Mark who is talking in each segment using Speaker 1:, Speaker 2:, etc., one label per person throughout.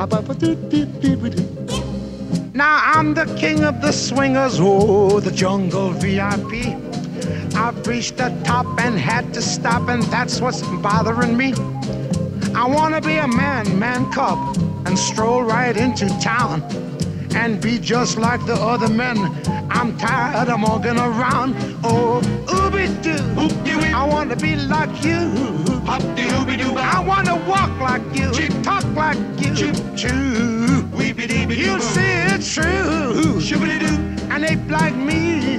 Speaker 1: Now I'm the king of the swingers, oh, the jungle VIP. I've reached the top and had to stop, and that's what's bothering me. I wanna be a man, man cub, and stroll right into town and be just like the other men. I'm tired of walking around. Oh, ooby doo. I wanna be like you. I wanna walk You see it's true. And ape like me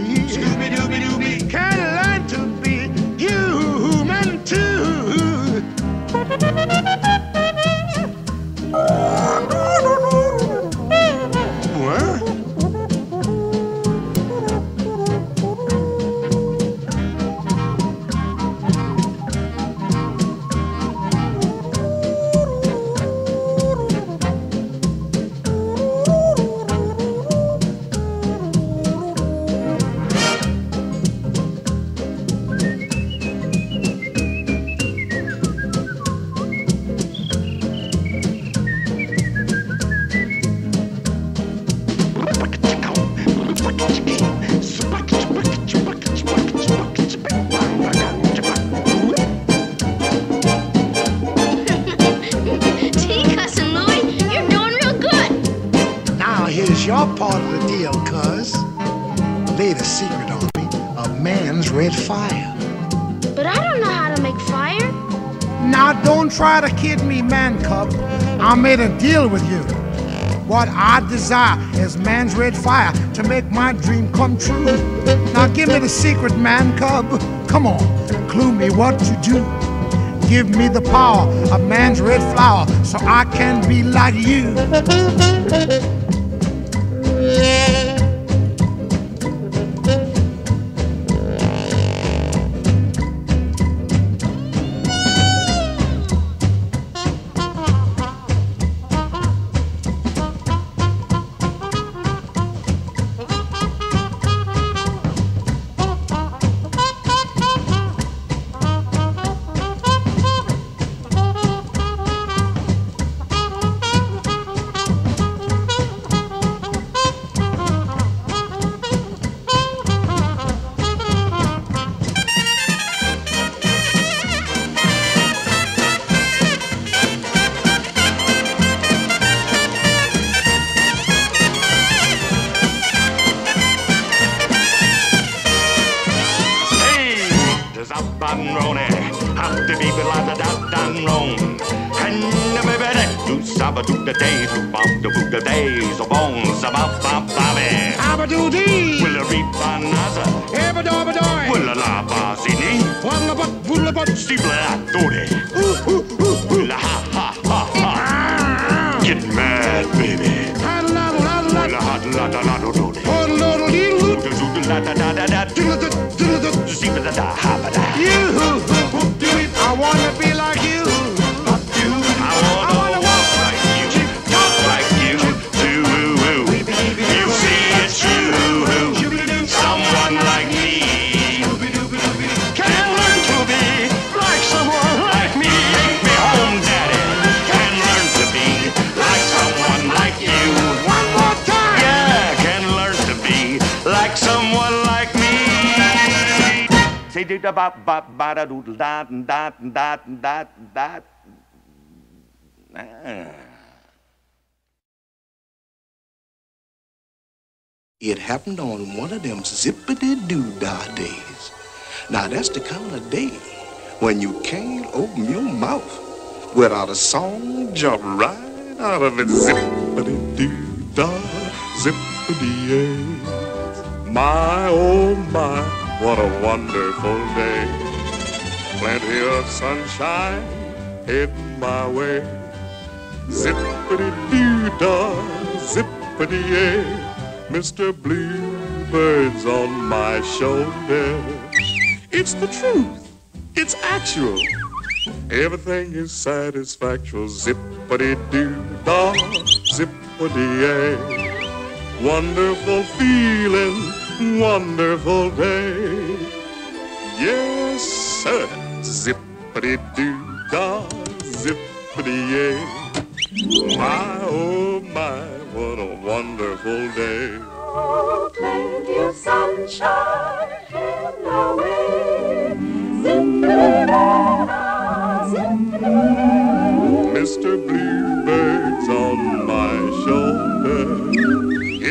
Speaker 1: here's part of the deal, cuz. Lay the secret on me of man's red fire.
Speaker 2: But I don't know how to make fire.
Speaker 1: Now don't try to kid me, man cub. I made a deal with you. What I desire is man's red fire to make my dream come true. Now give me the secret, man cub. Come on, clue me what to do. Give me the power of man's red flower so I can be like you.
Speaker 3: Saba do the day, do bum boot the days, of bones about bop bobby.
Speaker 1: Abba-doo-dee,
Speaker 3: Will a reap anaza,
Speaker 1: ebba-dobba-doy,
Speaker 3: will a la basini,
Speaker 1: walla-but, wula-but,
Speaker 3: steeple a dore. Will a ha ha ha ha. Get mad, baby.
Speaker 1: ha-la-la-la-la,
Speaker 3: Will a hot la da la do do.
Speaker 1: ho-la-la-dee-loo,
Speaker 3: Do do do la da da da da.
Speaker 1: diddle-dut, diddle-dut.
Speaker 3: Steeple da da ha ba da.
Speaker 1: You,
Speaker 4: It happened on one of them zippity doo dah days. Now that's the kind of day when you can't open your mouth without a song jump right out of it. Zippity doo dah, zippity yay. My oh my, what a wonderful day. Plenty of sunshine heading my way. Zippity doo dah, zippity yay. Mr. Bluebird's on my shoulder. It's the truth. It's actual. Everything is satisfactual. Zippity doo dah, zippity yay. Wonderful feeling, wonderful day. Yes, sir. Zippity doo da, zippity yay. My, oh my, what a wonderful day.
Speaker 5: Oh, plenty of sunshine
Speaker 4: in the way. Zippity da, zippity Mr. Blue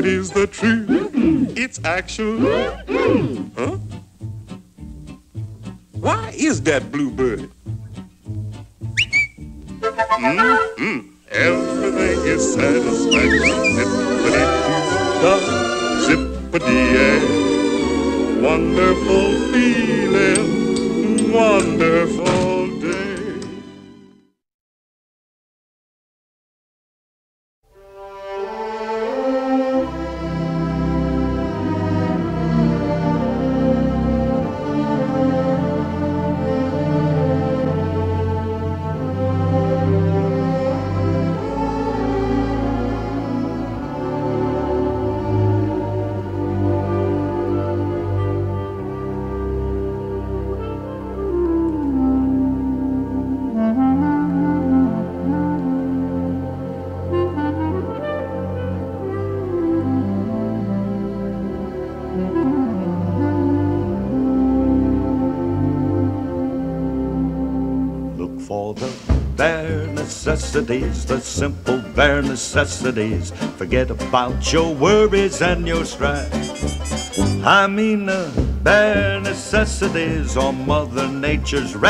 Speaker 4: It is the truth. It's actual. Huh? Why is that bluebird? Mm-hmm. Everything is satisfactory. zip a dee zippity Wonderful feeling,
Speaker 6: wonderful. for the bare necessities, the simple bare necessities. Forget about your worries and your strife. I mean the bare necessities on Mother Nature's.